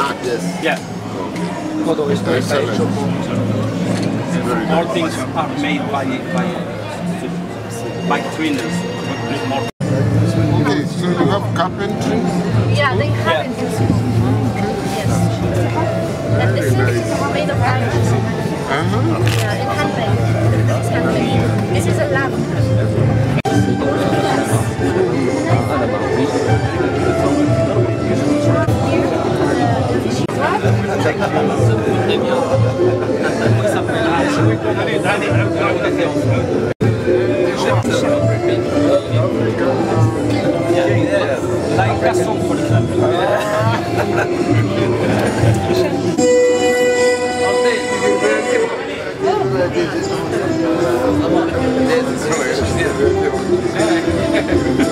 At this. Yeah. Excellent. All things are made by by by trainers. More Okay, so you have carpentry? Yeah, they have in Uh-huh. Yeah, in handmade. This is handmade. This is a lamp. like Gaston, for example. This is